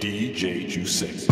DJ Juice.